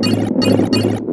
you